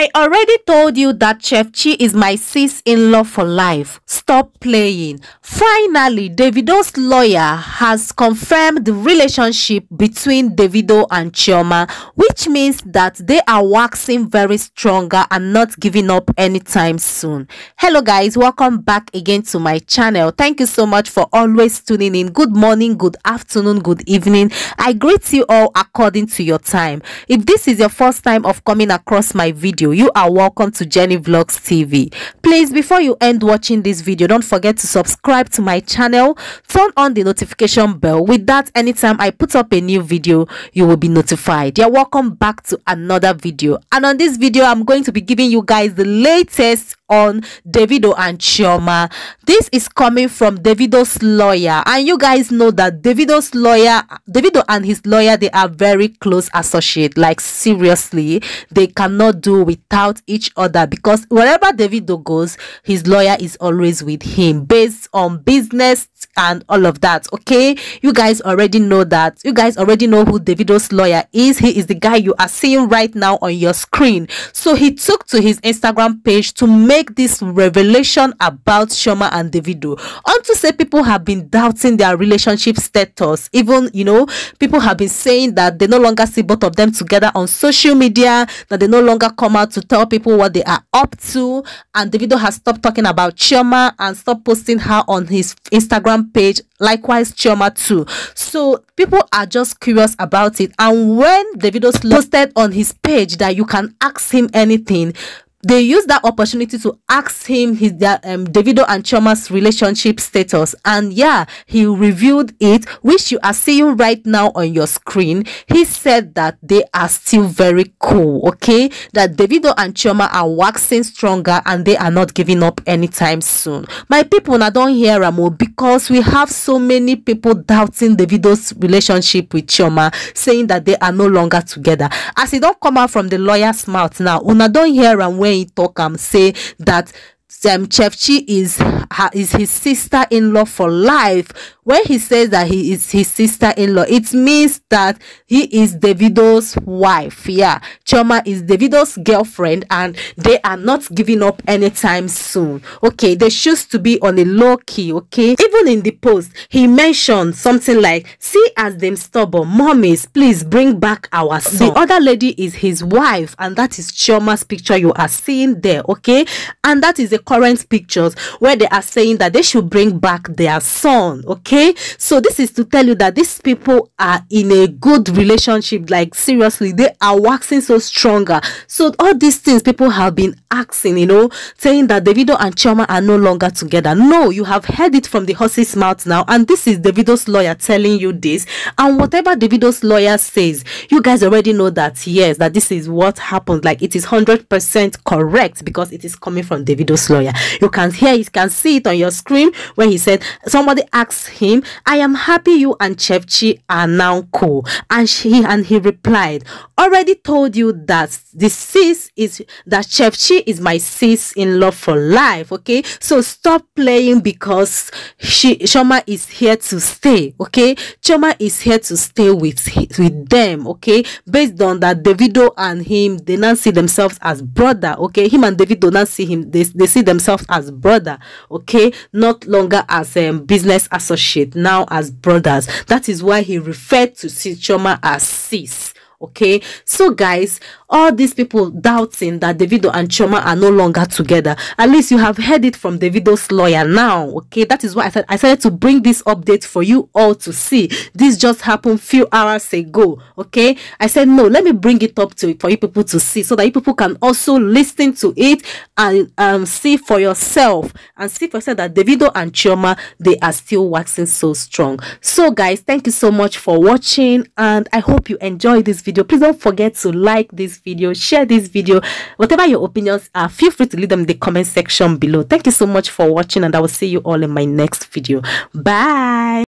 I already told you that Chef Chi is my sis-in-law for life. Stop playing. Finally, Davido's lawyer has confirmed the relationship between Davido and Chioma, which means that they are waxing very stronger and not giving up anytime soon. Hello guys, welcome back again to my channel. Thank you so much for always tuning in. Good morning, good afternoon, good evening. I greet you all according to your time. If this is your first time of coming across my video, video you are welcome to jenny vlogs tv please before you end watching this video don't forget to subscribe to my channel. Turn on the notification bell. With that anytime i put up a new video you will be notified. You're welcome back to another video. And on this video i'm going to be giving you guys the latest on Davido and Chioma. This is coming from Davido's lawyer. And you guys know that Davido's lawyer, Davido and his lawyer, they are very close associate. Like seriously, they cannot do without each other because wherever Davido goes, his lawyer is always with him based on business and all of that. Okay, you guys already know that. You guys already know who Davido's lawyer is. He is the guy you are seeing right now on your screen. So he took to his Instagram page to make make this revelation about Chioma and Davido. On to say people have been doubting their relationship status. Even, you know, people have been saying that they no longer see both of them together on social media, that they no longer come out to tell people what they are up to. And Davido has stopped talking about Chioma and stopped posting her on his Instagram page. Likewise, Chioma too. So people are just curious about it. And when Davido posted on his page that you can ask him anything, they used that opportunity to ask him his um, Davido and Chioma's relationship status, and yeah, he revealed it, which you are seeing right now on your screen. He said that they are still very cool, okay? That Davido and Chioma are waxing stronger and they are not giving up anytime soon. My people, now don't hear Ramo because we have so many people doubting Davido's relationship with Chioma, saying that they are no longer together. As it don't come out from the lawyer's mouth now, una don't hear Ramo when he talk am say that um, Chef Chi is her, is his sister-in-law for life. When he says that he is his sister-in-law it means that he is davido's wife. Yeah. Chioma is davido's girlfriend and they are not giving up anytime soon. Okay they choose to be on a low key okay? Even in the post he mentioned something like see as them stubborn mommies please bring back our son. The other lady is his wife and that is Chioma's picture you are seeing there okay? And that is the current pictures where they are saying that they should bring back their son okay? So this is to tell you that these people are in a good relationship like seriously they are waxing so stronger. So all these things people have been asking you know saying that davido and chioma are no longer together. No you have heard it from the horse's mouth now and this is davido's lawyer telling you this. And whatever davido's lawyer says you guys already know that yes that this is what happened. Like it is 100 percent correct because it is coming from davido's lawyer you can hear you can see it on your screen when he said somebody asked him I am happy you and Chefchi are now cool. And she and he replied, already told you that the sis is that Chefchi is my sis in love for life. Okay, so stop playing because she Chioma is here to stay. Okay, Chioma is here to stay with with them. Okay, based on that, Davido and him they not see themselves as brother. Okay, him and Davido not see him they, they see themselves as brother. Okay, not longer as a um, business associate now as brothers. That is why he referred to Chioma as sis okay? So guys all these people doubting that davido and chioma are no longer together. At least you have heard it from davido's lawyer now okay? That is why i said i decided to bring this update for you all to see. This just happened few hours ago okay? I said no let me bring it up to for you people to see so that you people can also listen to it and um see for yourself and see for yourself that davido and chioma they are still waxing so strong. So guys thank you so much for watching and i hope you enjoy this video. Please don't forget to like this video share this video. Whatever your opinions are feel free to leave them in the comment section below. Thank you so much for watching and i will see you all in my next video. Bye